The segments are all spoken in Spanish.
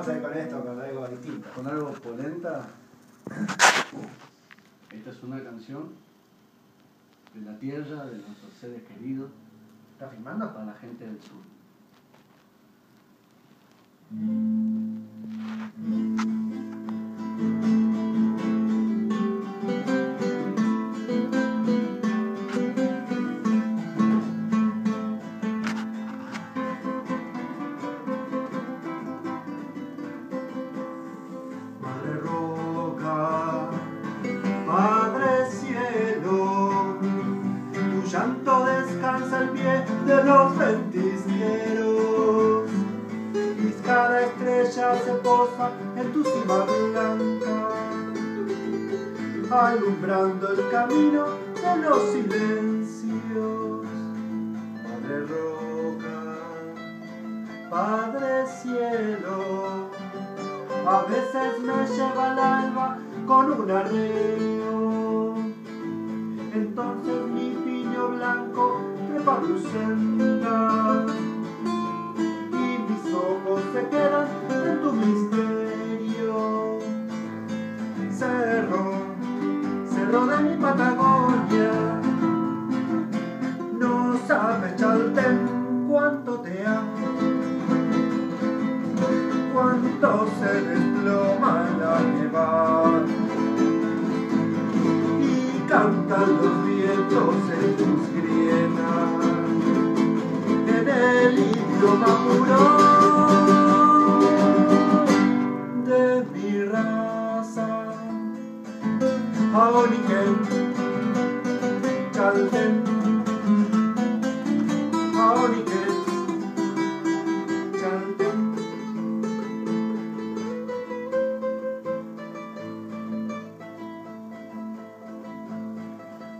Vamos a ir con esto, con algo distinto. Con algo polenta. Esta es una canción de la tierra, de nuestros seres queridos, ¿Estás filmando? para la gente del sur. En tu cima blanca, alumbrando el camino de los silencios. Padre roca, Padre cielo, a veces me lleva el alba con un arreo. Entonces mi piño blanco trepa tu de mi Patagonia, no sabes Chaltén cuánto te amo cuando se desploma la nevada y cantan los vientos en tus grietas en el idioma puro Aoniken Chalten Aoniken Chalten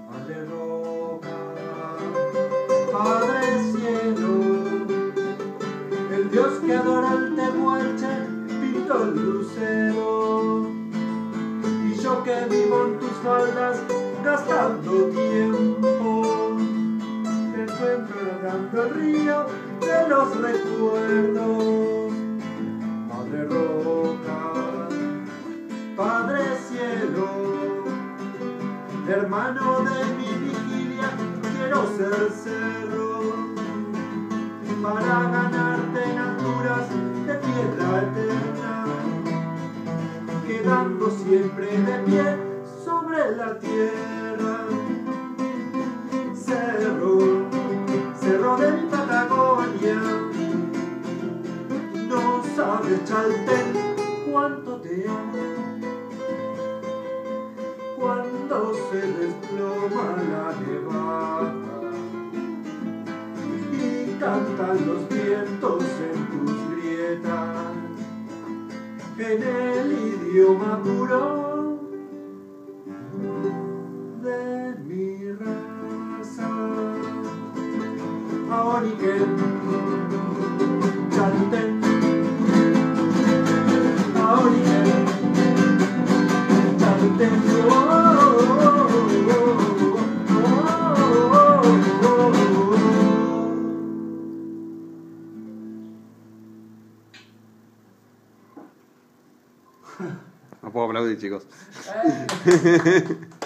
Padre roca, Padre cielo, el Dios que adora el temuerche pintó el lucero. Vivo en tus faldas gastando tiempo, me encuentro nadando el río de los recuerdos. Madre roca, Padre cielo, Hermano de mi vigilia, quiero ser cerro quedando siempre de pie sobre la tierra. Cerro, cerro de Patagonia, no sabes Chaltén cuánto te amo cuando se desploma la nevada y cantan los vientos en el idioma puro de mi raza. Aoniken, No puedo aplaudir, chicos.